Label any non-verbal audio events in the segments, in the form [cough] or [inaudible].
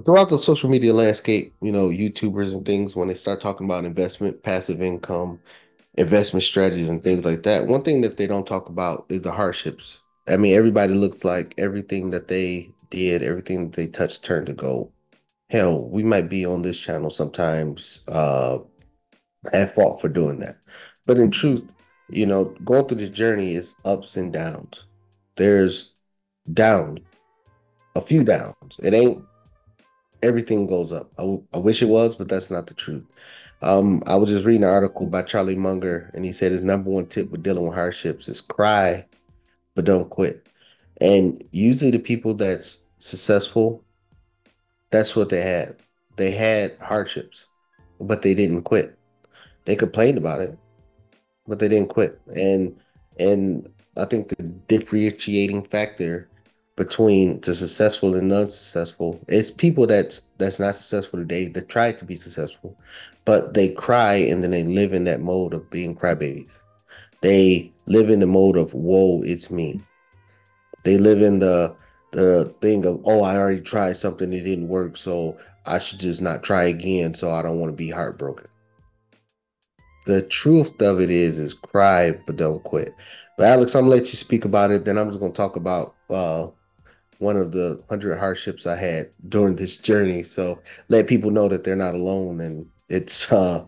throughout the social media landscape, you know, YouTubers and things, when they start talking about investment, passive income, investment strategies, and things like that, one thing that they don't talk about is the hardships. I mean, everybody looks like everything that they did, everything that they touched turned to gold. Hell, we might be on this channel sometimes uh, at fault for doing that. But in truth, you know, going through the journey is ups and downs. There's down, a few downs. It ain't everything goes up. I, I wish it was, but that's not the truth. Um, I was just reading an article by Charlie Munger, and he said his number one tip with dealing with hardships is cry, but don't quit. And usually, the people that's successful, that's what they had. They had hardships, but they didn't quit. They complained about it, but they didn't quit. And and I think the differentiating factor between the successful and unsuccessful. It's people that's that's not successful today that try to be successful, but they cry and then they live in that mode of being crybabies. They live in the mode of "Whoa, it's me. They live in the the thing of oh, I already tried something it didn't work, so I should just not try again. So I don't want to be heartbroken. The truth of it is, is cry but don't quit. But Alex, I'm gonna let you speak about it. Then I'm just gonna talk about uh, one of the hundred hardships I had during this journey. So let people know that they're not alone, and it's [laughs] uh,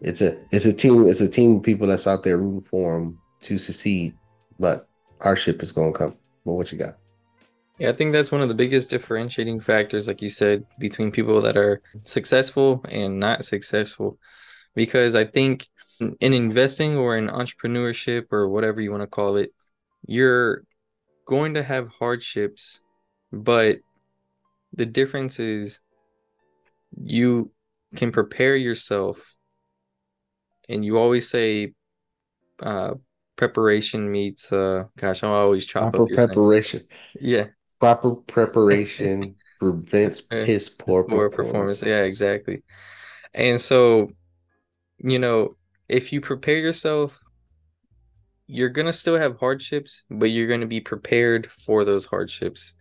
it's a it's a team it's a team of people that's out there rooting for them to succeed. But hardship is gonna come. Well, what you got? Yeah, I think that's one of the biggest differentiating factors, like you said, between people that are successful and not successful. Because I think in investing or in entrepreneurship or whatever you want to call it, you're going to have hardships, but the difference is you can prepare yourself and you always say uh preparation meets uh gosh i always chop proper preparation. Yeah. Proper preparation [laughs] prevents [laughs] piss poor, poor performance. Yeah exactly. And so you know if you prepare yourself you're going to still have hardships, but you're going to be prepared for those hardships.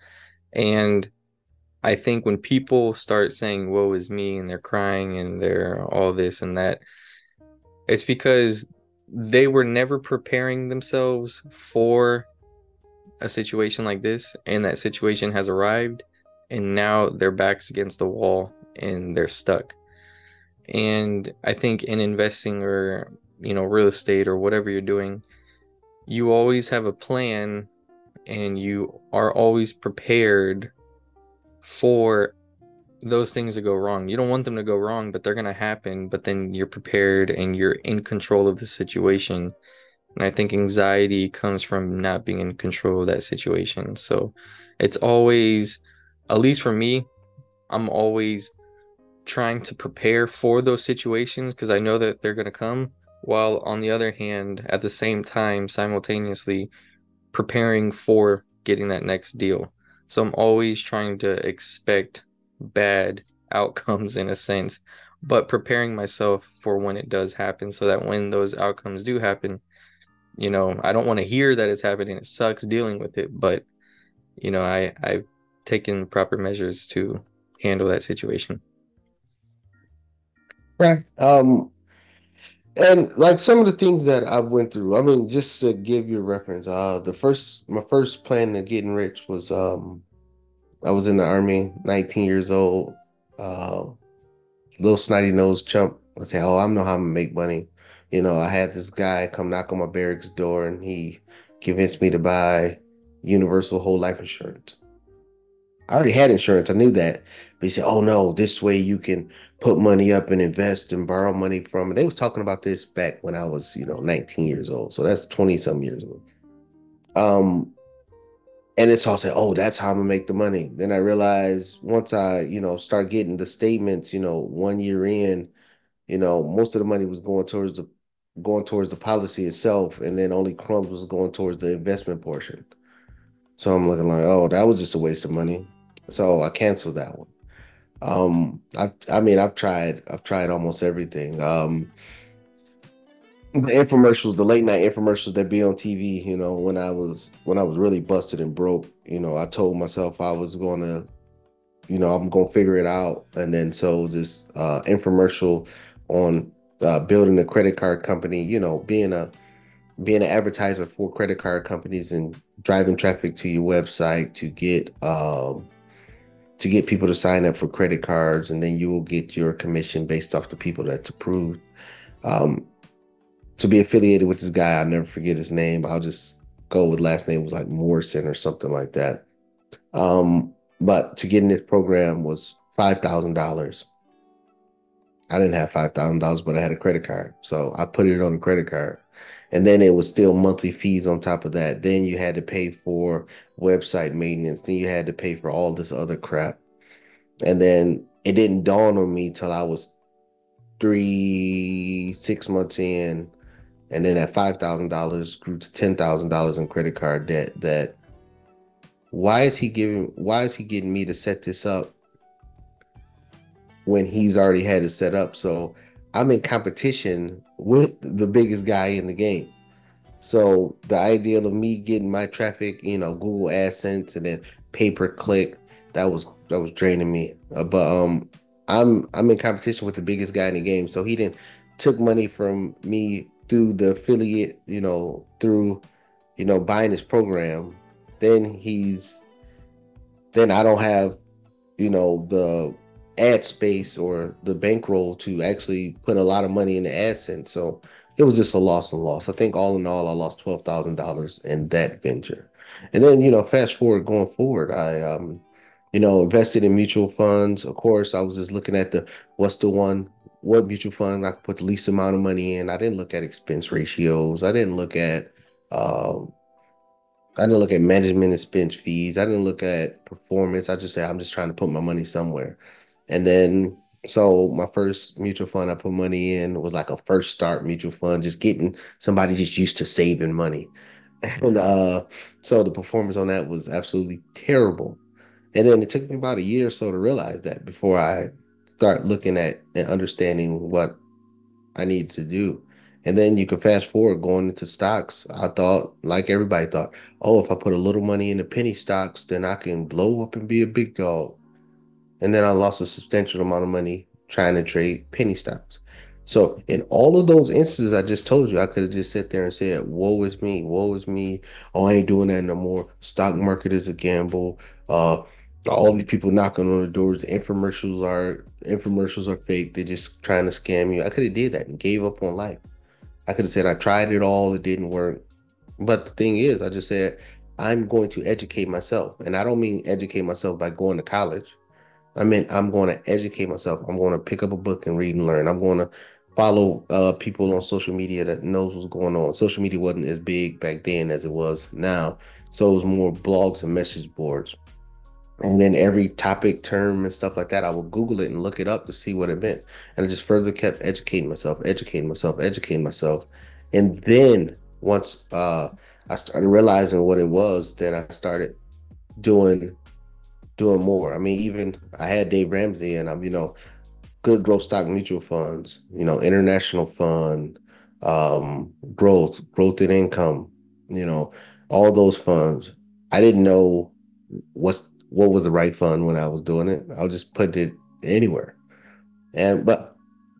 And I think when people start saying, woe is me, and they're crying and they're all this and that, it's because they were never preparing themselves for a situation like this. And that situation has arrived. And now their back's against the wall and they're stuck. And I think in investing or, you know, real estate or whatever you're doing, you always have a plan and you are always prepared for those things to go wrong. You don't want them to go wrong, but they're going to happen. But then you're prepared and you're in control of the situation. And I think anxiety comes from not being in control of that situation. So it's always, at least for me, I'm always trying to prepare for those situations because I know that they're going to come while on the other hand, at the same time, simultaneously preparing for getting that next deal. So I'm always trying to expect bad [laughs] outcomes in a sense, but preparing myself for when it does happen so that when those outcomes do happen, you know, I don't want to hear that it's happening. It sucks dealing with it, but you know, I I've taken proper measures to handle that situation. Right. Um and like some of the things that I've went through, I mean, just to give you a reference, uh, the first my first plan to getting rich was um, I was in the army, 19 years old, uh, little snotty nosed chump. I say, oh, I know how to make money. You know, I had this guy come knock on my barracks door, and he convinced me to buy universal whole life insurance. I already had insurance, I knew that, but he said, oh no, this way you can put money up and invest and borrow money from it. They was talking about this back when I was, you know, 19 years old. So that's 20 some years ago. Um, and it's all said, oh, that's how I'm gonna make the money. Then I realized once I, you know, start getting the statements, you know, one year in, you know, most of the money was going towards the going towards the policy itself, and then only crumbs was going towards the investment portion. So I'm looking like, oh, that was just a waste of money. So I canceled that one. Um, I I mean I've tried I've tried almost everything. Um, the infomercials, the late night infomercials that be on TV, you know, when I was when I was really busted and broke, you know, I told myself I was gonna you know, I'm gonna figure it out. And then so this uh, infomercial on uh, building a credit card company, you know, being a being an advertiser for credit card companies and driving traffic to your website to get um, to get people to sign up for credit cards, and then you will get your commission based off the people that's approved. Um, to be affiliated with this guy, I'll never forget his name. I'll just go with last name was like Morrison or something like that. Um, but to get in this program was five thousand dollars. I didn't have five thousand dollars, but I had a credit card, so I put it on a credit card, and then it was still monthly fees on top of that. Then you had to pay for website maintenance. Then you had to pay for all this other crap, and then it didn't dawn on me till I was three, six months in, and then at five thousand dollars grew to ten thousand dollars in credit card debt. That why is he giving? Why is he getting me to set this up when he's already had it set up? So I'm in competition with the biggest guy in the game. So the idea of me getting my traffic, you know, Google AdSense and then pay per click, that was that was draining me. Uh, but um, I'm I'm in competition with the biggest guy in the game. So he didn't took money from me through the affiliate, you know, through you know buying his program. Then he's then I don't have you know the ad space or the bankroll to actually put a lot of money in the AdSense. So it was just a loss and loss. I think all in all, I lost twelve thousand dollars in that venture. And then you know, fast forward going forward, I um, you know, invested in mutual funds. Of course, I was just looking at the what's the one what mutual fund I could put the least amount of money in. I didn't look at expense ratios. I didn't look at um, I didn't look at management expense fees. I didn't look at performance. I just said I'm just trying to put my money somewhere. And then so my first mutual fund I put money in was like a first start mutual fund, just getting somebody just used to saving money. [laughs] And uh so the performance on that was absolutely terrible. And then it took me about a year or so to realize that before I start looking at and understanding what I needed to do. And then you can fast forward going into stocks. I thought, like everybody thought, oh, if I put a little money into penny stocks, then I can blow up and be a big dog. And then I lost a substantial amount of money trying to trade penny stocks. So in all of those instances I just told you, I could have just sit there and said, "Woe is me, woe is me. Oh, I ain't doing that no more. Stock market is a gamble. Uh, all these people knocking on the doors. The infomercials are infomercials are fake. They're just trying to scam you. I could have did that and gave up on life. I could have said I tried it all. It didn't work. But the thing is, I just said I'm going to educate myself, and I don't mean educate myself by going to college. I mean I'm going to educate myself. I'm going to pick up a book and read and learn. I'm going to follow uh, people on social media that knows what's going on. Social media wasn't as big back then as it was now, so it was more blogs and message boards. And then every topic, term, and stuff like that, I would Google it and look it up to see what it meant. And I just further kept educating myself, educating myself, educating myself. And then once uh, I started realizing what it was, then I started doing doing more. I mean, even I had Dave Ramsey, and I'm you know, good growth stock mutual funds, you know, international fund, um, growth, growth and income, you know, all those funds. I didn't know what's what was the right fund when I was doing it. I will just put it anywhere. And but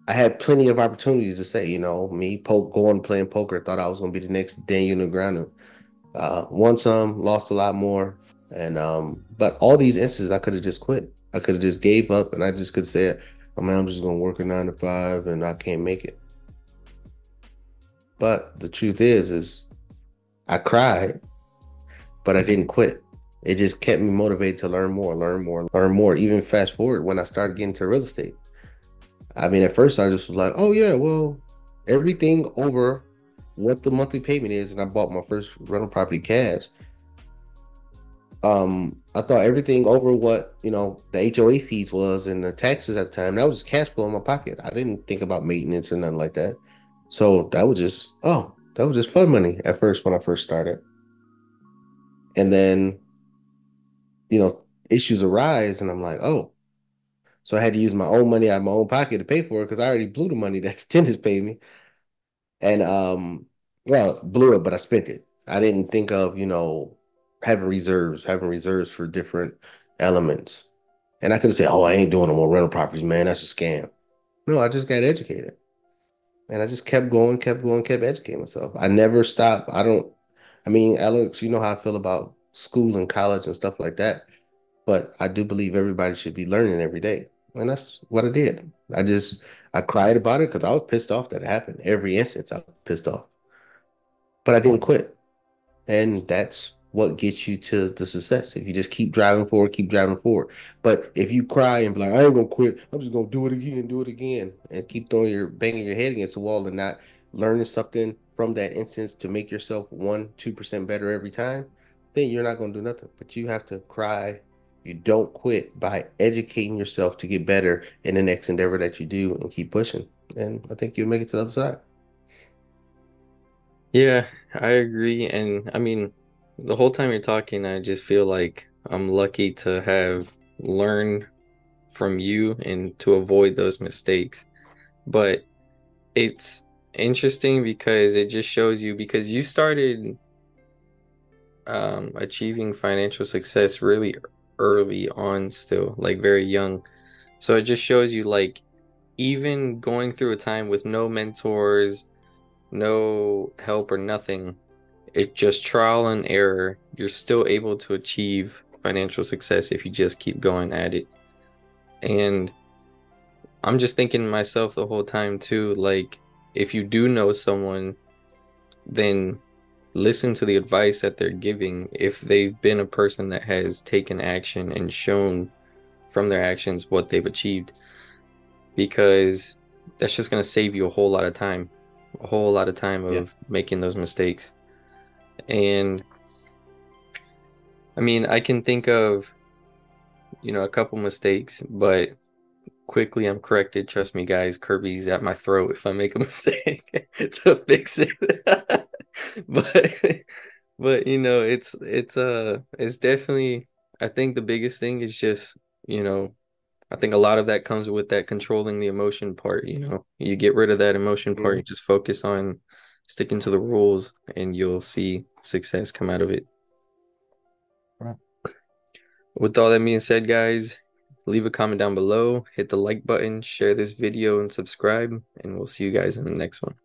I had plenty of opportunities to say, you know, me poke going playing poker, thought I was gonna be the next Daniel Negreanu. Uh, won some, lost a lot more. And um, but all these instances I could have just quit. I could have just gave up and I just could say, oh man, I'm just gonna work a nine to five and I can't make it. But the truth is, is I cried, but I didn't quit it just kept me motivated to learn more, learn more, learn more. Even fast forward when I started getting to real estate. I mean, at first I just was like, oh yeah, well, everything over what the monthly payment is, and I bought my first rental property cash. Um, I thought everything over what you know the HOA fees was and the taxes at the time that was just cash flow in my pocket. I didn't think about maintenance or nothing like that. So that was just oh, that was just fun money at first when I first started. And then you know, issues arise, and I'm like, oh, so I had to use my own money out of my own pocket to pay for it because I already blew the money [laughs] that tenants paid me, and um, well, blew it, but I spent it. I didn't think of you know having reserves, having reserves for different elements, And I could have said, "Oh, I ain't doing no more rental properties, man. That's a scam." No, I just got educated, and I just kept going, kept going, kept educating myself. I never stopped. I don't. I mean, Alex, you know how I feel about school and college and stuff like that. But I do believe everybody should be learning every day. And that's what I did. I just I cried about it because I was pissed off that it happened. Every instance I was pissed off. But I didn't quit. And that's what gets you to the success. If you just keep driving forward, keep driving forward. But if you cry and be like, I ain't gonna quit, I'm just gonna do it again, do it again, and keep throwing your banging your head against the wall and not learning something from that instance to make yourself one, two percent better every time, then you're not gonna do nothing. But you have to cry. You don't quit by educating yourself to get better in the next endeavor that you do and keep pushing. And I think you'll make it to the other side. Yeah, I agree. And I mean, the whole time you're talking, I just feel like I'm lucky to have learned from you and to avoid those mistakes. But it's interesting because it just shows you because you started um, achieving financial success really early on, still, like very young. So it just shows you, like, even going through a time with no mentors, no help, or nothing, it's just trial and error. You're still able to achieve financial success if you just keep going at it. And I'm just thinking to myself the whole time, too, like, if you do know someone, then listen to the advice that they're giving if they've been a person that has taken action and shown from their actions what they've achieved because that's just going to save you a whole lot of time a whole lot of time of yeah. making those mistakes and i mean i can think of you know a couple mistakes but quickly I'm corrected. Trust me, guys. Kirby's at my throat if I make a [laughs] mistake [laughs] to fix it. [laughs] but but you know, it's it's uh it's definitely I think the biggest thing is just, you know, I think a lot of that comes with that controlling the emotion part, you know. You get rid of that emotion part, you just focus on sticking to the rules and you'll see success come out of it. Right. With all that being said, guys, leave a comment down below, hit the like button, share this video, and subscribe. And we'll see you guys in the next one.